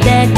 で